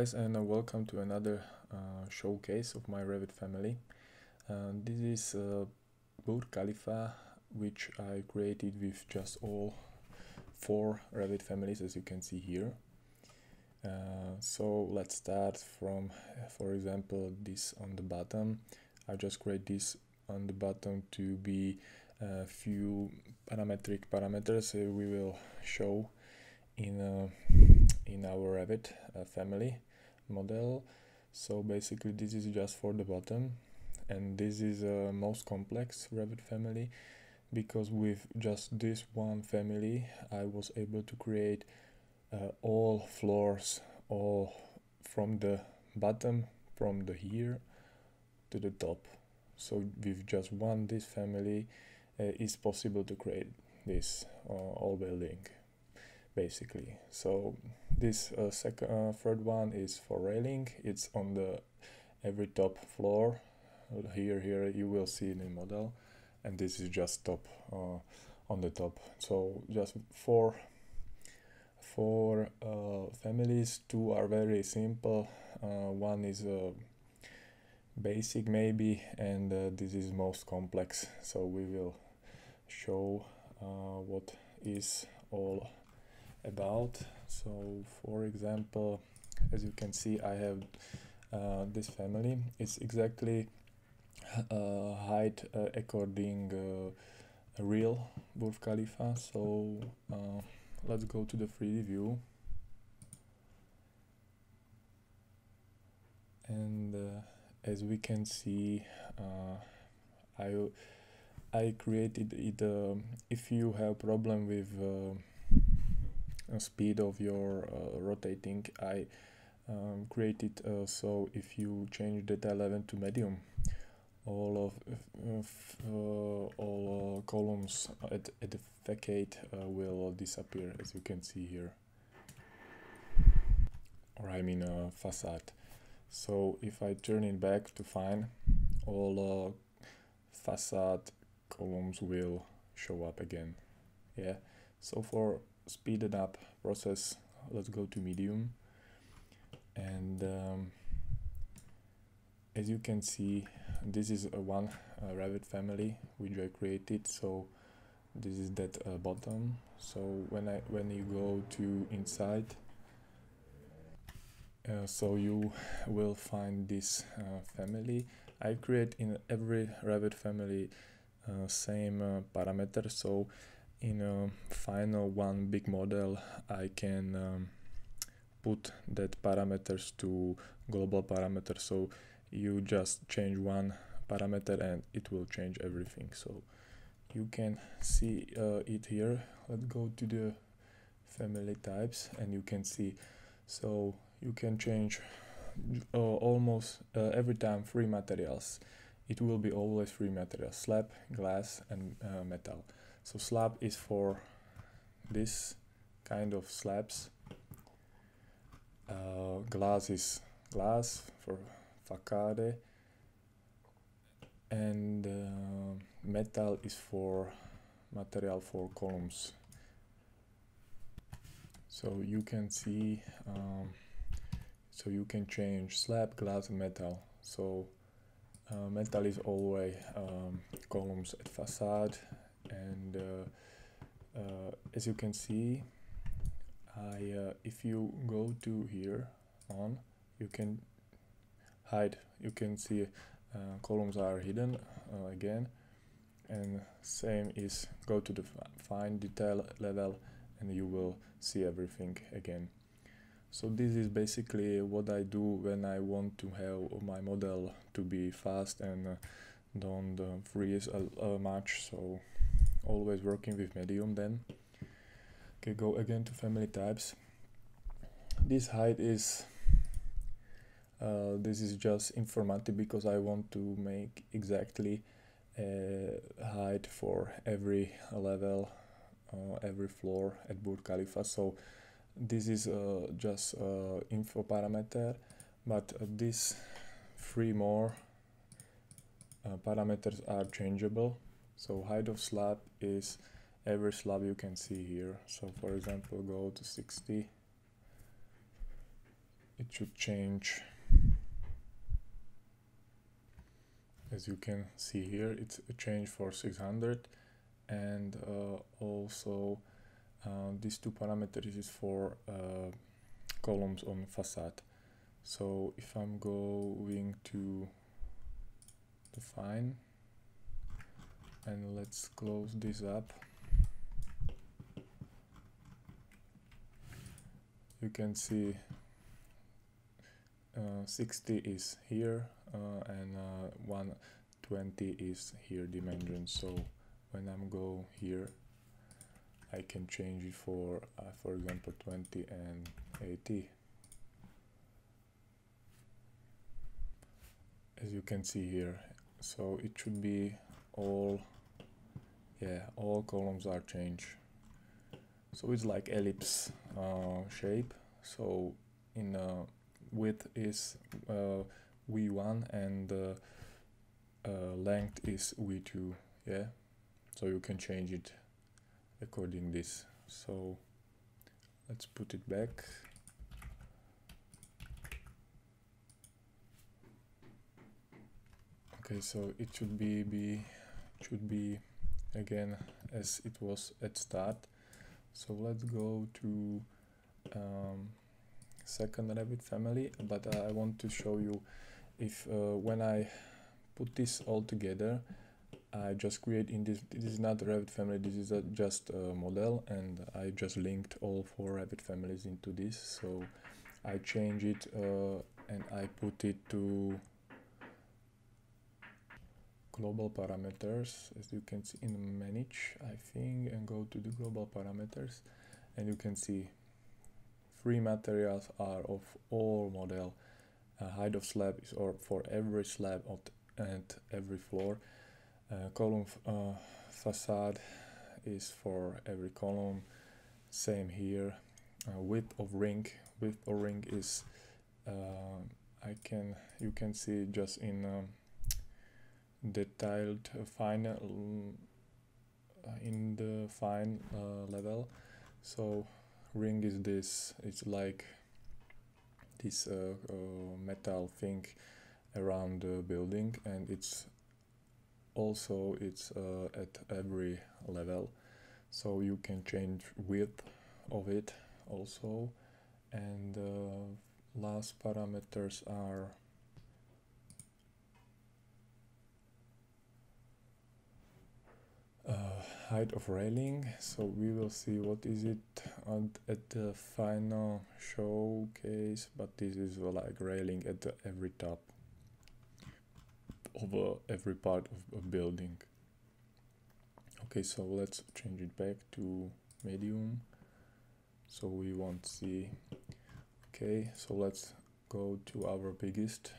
guys and uh, welcome to another uh, showcase of my Revit family. Uh, this is uh, Burj Khalifa which I created with just all four Revit families as you can see here. Uh, so let's start from for example this on the bottom. I just create this on the bottom to be a few parametric parameters we will show in uh, in our Revit uh, family model. So basically this is just for the bottom. And this is a most complex Revit family because with just this one family I was able to create uh, all floors all from the bottom from the here to the top. So with just one this family uh, is possible to create this uh, all building basically. So this uh, second uh, third one is for railing. It's on the every top floor. Here here you will see the model. And this is just top uh, on the top. So just four four uh, families. Two are very simple. Uh, one is uh, basic maybe. And this is most complex. So we will show what is all about. So for example as you can see I have uh, this family. It's exactly uh, height uh, according uh, real Burj Khalifa. So uh, let's go to the 3D view. And uh, as we can see I I created it if you have problem with speed of your uh, rotating I um, created uh, so if you change the level to medium all of uh, all columns at, at the facade will disappear as you can see here. Or I mean a facade. So if I turn it back to fine all uh, facade columns will show up again. Yeah? So for speeded up process let's go to medium. And um, as you can see this is a one uh, Revit family. Which I created so this is that uh, bottom. So when I when you go to inside uh, so you will find this uh, family. I create in every Revit family uh, same uh, parameter. So in a final one big model I can um, put that parameters to global parameters. So you just change one parameter and it will change everything. So you can see uh, it here. Let's go to the family types and you can see. So you can change uh, almost uh, every time three materials. It will be always three materials slab glass and uh, metal so slab is for this kind of slabs. Uh, glass is glass for facade. And uh, metal is for material for columns. So you can see um, so you can change slab glass metal. So uh, metal is always um, columns at facade and uh, uh, as you can see I uh, if you go to here on you can hide. You can see columns are hidden again. And same is go to the fine detail level and you will see everything again. So this is basically what I do when I want to have my model to be fast and uh, don't uh, freeze uh, much. So always working with medium then. Okay go again to family types. This height is uh, this is just informative because I want to make exactly a height for every level uh, every floor at Burj Khalifa. So this is uh, just uh, info parameter but uh, these three more uh, parameters are changeable so height of slab is every slab you can see here. So for example go to 60 it should change. As you can see here it's a change for 600 and uh, also uh, these two parameters is for uh, columns on facade. So if I'm going to define and let's close this up. You can see uh, 60 is here uh, and uh, 120 is here dimension so when I'm go here I can change it for uh, for example 20 and 80 as you can see here so it should be all yeah all columns are changed. So it's like ellipse uh, shape. So in uh, width is uh, v1 and uh, uh, length is v2 yeah? So you can change it according this. So let's put it back. Okay so it should be be should be again as it was at start. So let's go to um, second Revit family but uh, I want to show you if uh, when I put this all together I just create in this this is not Revit family this is a, just a model and I just linked all four Revit families into this. So I change it uh, and I put it to global parameters as you can see in manage I think and go to the global parameters. And you can see three materials are of all model. Uh, height of slab is or for every slab and every floor. Uh, column uh, facade is for every column. Same here. Uh, width of ring. Width of ring is uh, I can you can see just in um, detailed uh, final uh, in the fine uh, level. So ring is this it's like this metal thing around the building and it's also it's uh, at every level. So you can change width of it also. And uh, last parameters are uh, height of railing so we will see what is it on, at the final showcase but this is uh, like railing at the every top uh, every part of a building. Okay so let's change it back to medium so we won't see. Okay so let's go to our biggest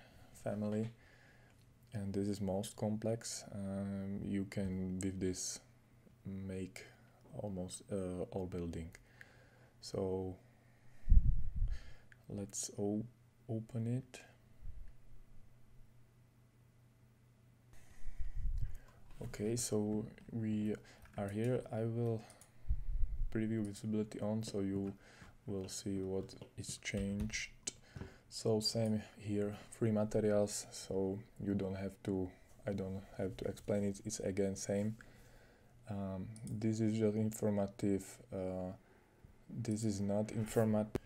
family and this is most complex. Um, you can with this make almost uh, all building. So let's open it. Okay so we are here. I will preview visibility on so you will see what is changed. So same here free materials. So you don't have to I don't have to explain it. It's again same um, this is just informative uh, this is not informative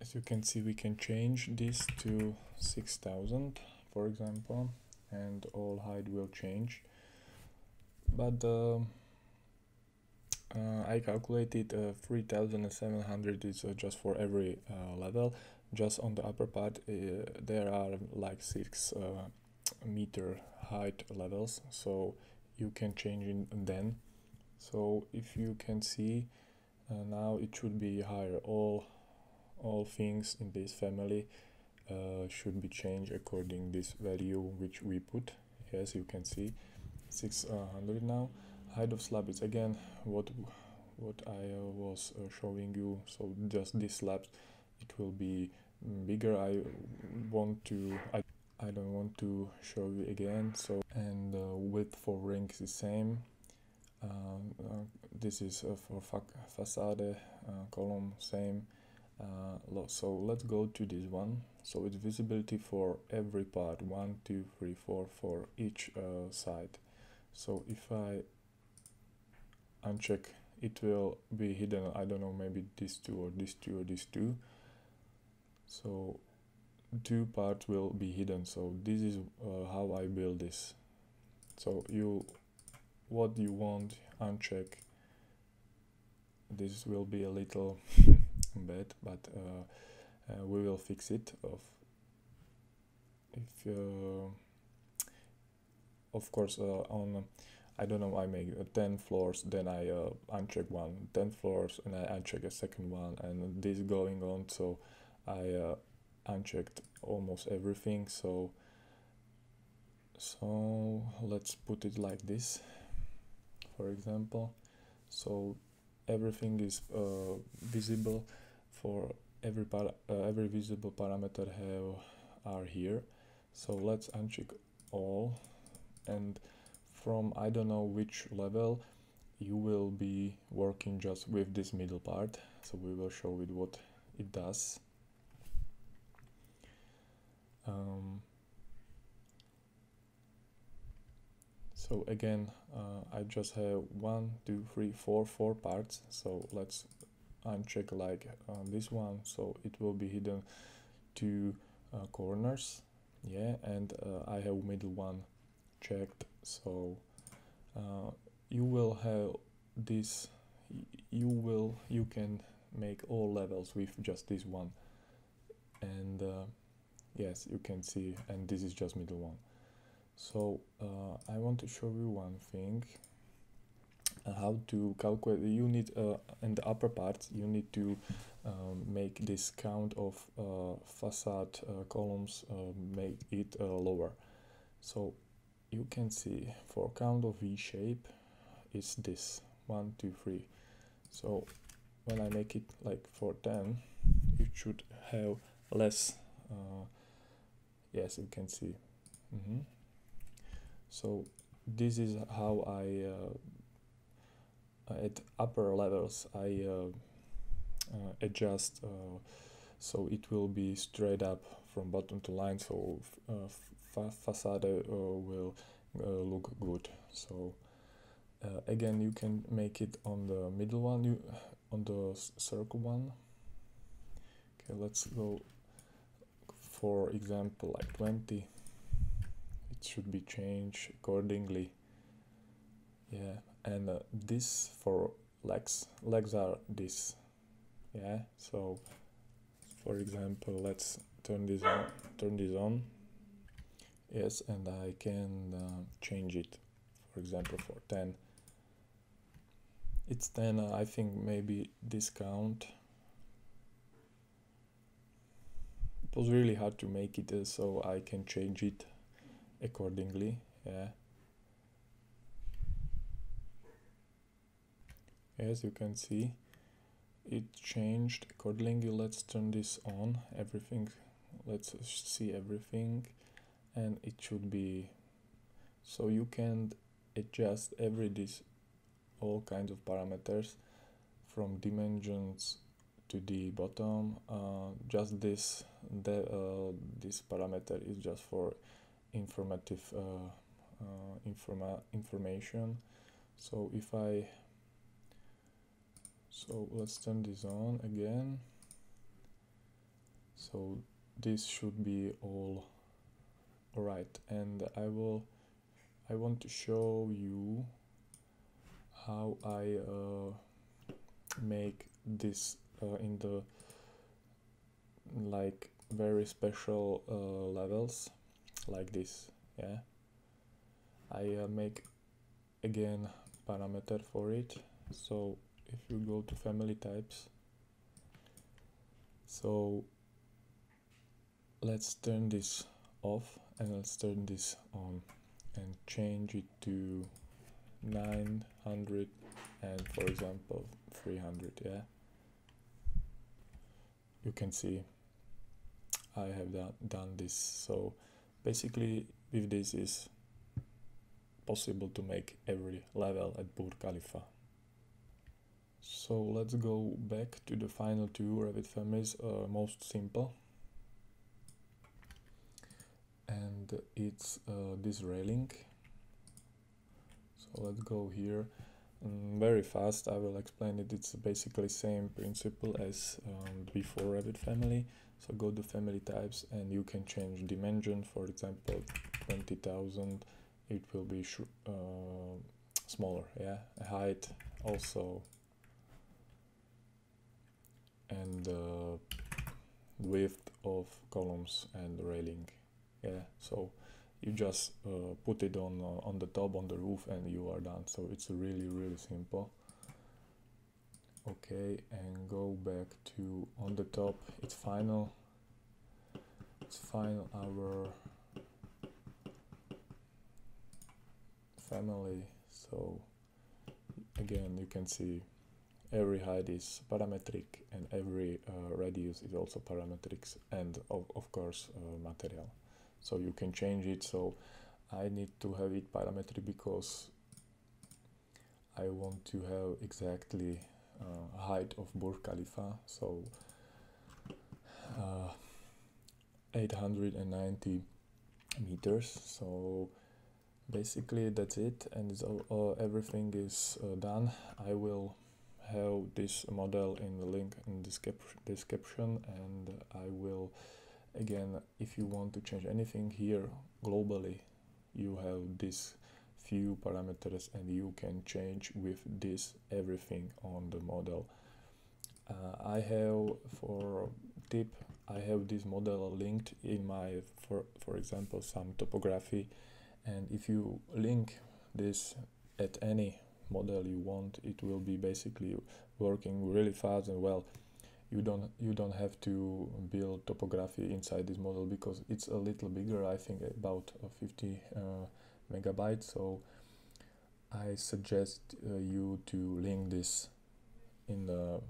as you can see we can change this to 6000 for example and all height will change. But uh, uh, I calculated uh, 3700 is uh, just for every uh, level. Just on the upper part uh, there are like six uh, meter height levels so you can change in then so if you can see uh, now it should be higher. All all things in this family uh, should be changed according this value which we put. As you can see. 600 now. Height of slab is again what what I uh, was uh, showing you so just this slab it will be bigger. I want to I, I don't want to show you again. So and uh, width for rings is the same. uh, this is uh, for fa facade uh, column same so let's go to this one. So it's visibility for every part one two three four for each uh, side. So if I uncheck it will be hidden I don't know maybe these two or these two or these two. So two parts will be hidden. So this is uh, how I build this. So you what you want uncheck this will be a little bad but uh, uh, we will fix it of if uh, of course uh, on I don't know I make uh, 10 floors then I uh, uncheck one 10 floors and I uncheck a second one and this going on so I uh, unchecked almost everything so so let's put it like this for example. So everything is uh, visible for every uh, every visible parameter have are here. So let's uncheck all. And from I don't know which level you will be working just with this middle part. So we will show it what it does. Um, so again uh, I just have one two three four four parts. So let's uncheck like uh, this one. So it will be hidden two uh, corners. Yeah and uh, I have middle one checked. So uh, you will have this you will you can make all levels with just this one. And uh, yes you can see and this is just middle one so uh, I want to show you one thing uh, how to calculate you need uh, in the upper part you need to um, make this count of uh, facade uh, columns uh, make it lower. So you can see for count of V shape is this one two three. So when I make it like for 10 it should have less yes you can see. Mm -hmm. So this is how I uh, at upper levels I uh, uh adjust uh, so it will be straight up from bottom to line. So uh, fa facade will look good. So again you can make it on the middle one you on the circle one. Okay let's go for example like 20 it should be changed accordingly. Yeah and uh, this for legs legs are this. Yeah so for example let's turn this on turn this on. Yes and I can uh, change it for example for 10 it's 10 uh, I think maybe discount. It was really hard to make it uh, so I can change it accordingly yeah. As you can see it changed accordingly. Let's turn this on. Everything let's see everything and it should be. So you can adjust every this all kinds of parameters from dimensions to the bottom. Uh, just this the uh, this parameter is just for informative uh, uh, informa information. So if I so let's turn this on again. So this should be all right. And I will I want to show you how I uh, make this uh, in the like very special uh, levels like this yeah? I uh, make again parameter for it. So if you go to family types so let's turn this off and let's turn this on and change it to 900 and for example 300 yeah? You can see I have done, done this so basically with this is possible to make every level at Burj Khalifa. So let's go back to the final two Revit families, uh, most simple. and it's uh, this railing. So let's go here. Um, very fast I will explain it. It's basically same principle as um, before Revit family so go to family types and you can change dimension. For example 20,000 it will be uh, smaller yeah? Height also. And uh, width of columns and railing yeah? So you just uh, put it on uh, on the top on the roof and you are done. So it's really really simple. Okay and go back to on the top. It's final it's final our family. So again you can see every height is parametric and every uh, radius is also parametric and of, of course uh, material. So you can change it. So I need to have it parametric because I want to have exactly uh, height of Burj Khalifa. So uh, 890 meters. So basically that's it. And all, uh, everything is uh, done. I will have this model in the link in the description. And I will again if you want to change anything here globally you have this few parameters and you can change with this everything on the model. Uh, I have for tip I have this model linked in my for for example some topography. And if you link this at any model you want it will be basically working really fast and well. You don't you don't have to build topography inside this model because it's a little bigger i think about uh, 50 uh, megabytes. So i suggest uh, you to link this in the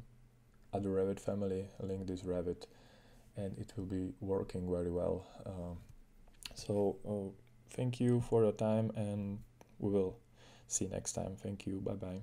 other revit family link this revit and it will be working very well. Um, so uh, thank you for your time and we will see you next time. Thank you. Bye bye